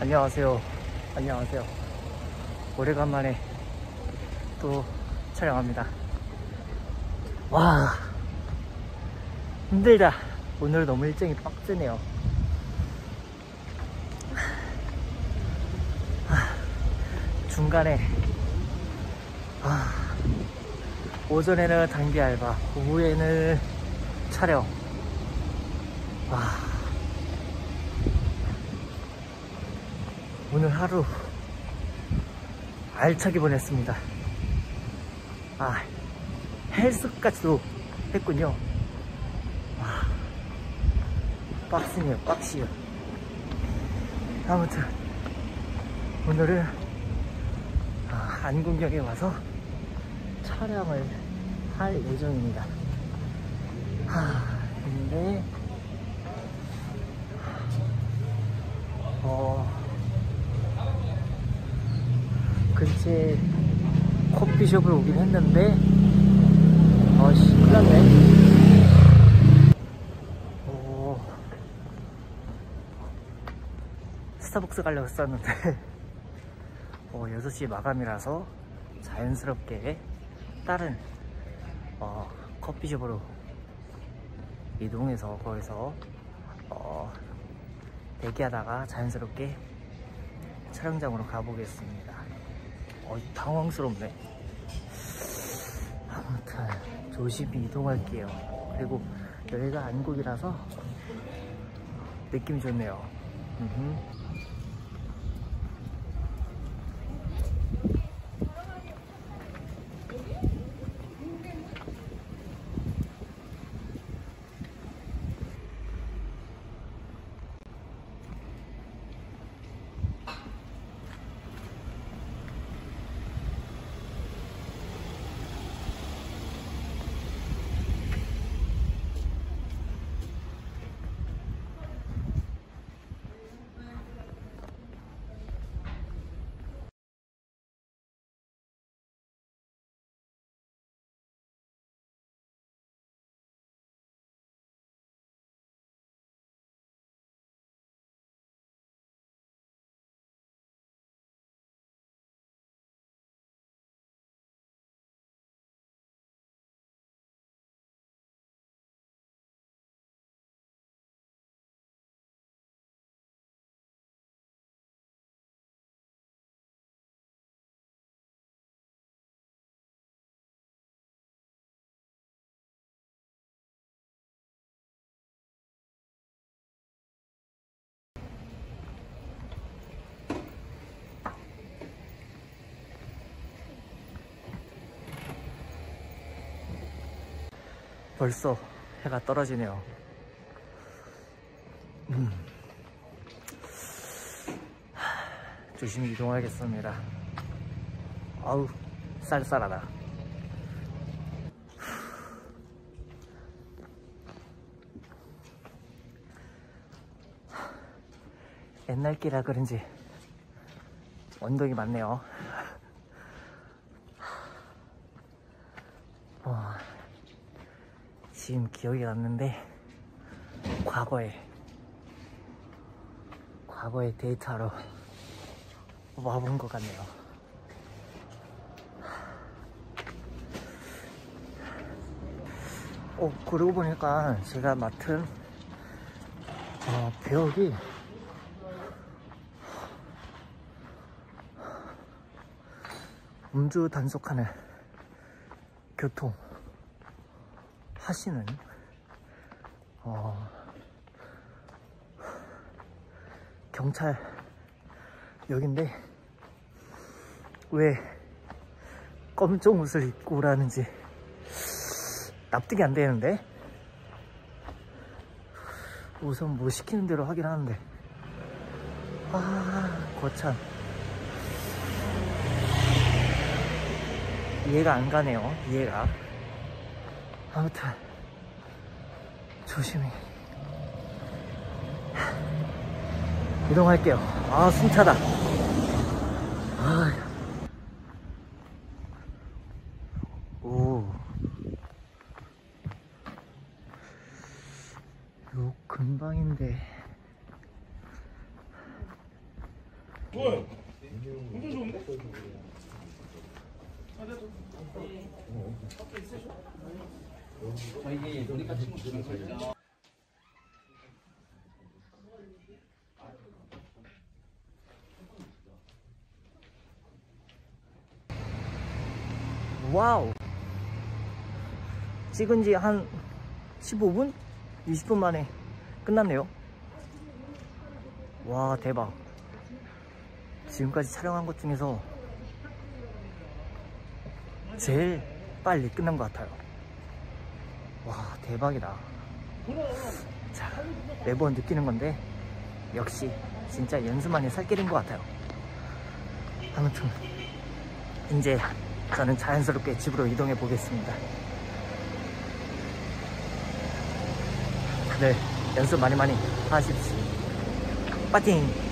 안녕하세요. 안녕하세요. 오래간만에 또 촬영합니다. 와, 힘들다. 오늘 너무 일정이 빡세네요. 아, 중간에 아, 오전에는 단기 알바, 오후에는 촬영. 와. 오늘 하루 알차게 보냈습니다. 아, 헬스까지도 했군요. 와, 빡시네요, 빡시요. 아무튼, 오늘은 아, 안국역에 와서 촬영을 할 예정입니다. 하, 근데, 어, 근처에 커피숍을 오긴 했는데 아씨 큰일났네. 오 스타벅스 가려고 했었는데. 어, 6시 마감이라서 자연스럽게 다른 어, 커피숍으로 이동해서 거기서 어, 대기하다가 자연스럽게 촬영장으로 가보겠습니다 어, 당황스럽네. 아무튼 조심히 이동할게요. 그리고 여기가 안국이라서 느낌이 좋네요. 음흠. 벌써 해가 떨어지네요. 음. 조심히 이동하겠습니다. 아우, 쌀쌀하다. 옛날 길이라 그런지 언덕이 많네요. 어, 지금 기억이 났는데 과거에 과거에 데이트하러 와본 것 같네요. 어, 그러고 보니까 제가 맡은 어, 배역이 음주 단속하는 교통 하시는 어, 경찰 역인데 왜 검정 옷을 입고 오라는지 납득이 안 되는데 우선 뭐 시키는 대로 하긴 하는데. 아 거참. 이해가 안 가네요 이해가 아무튼 조심히 이동할게요 아 숨차다 아. 오. 요 근방인데 와우. 찍은 지 한 15분? 20분 만에 끝났네요. 와, 대박. 지금까지 촬영한 것 중에서 제일 빨리 끝난 것 같아요. 와, 대박이다. 자, 매번 느끼는 건데, 역시 진짜 연습만이 살 길인 것 같아요. 아무튼, 이제 저는 자연스럽게 집으로 이동해 보겠습니다. 다들 연습 많이 많이 하십시오. 파이팅!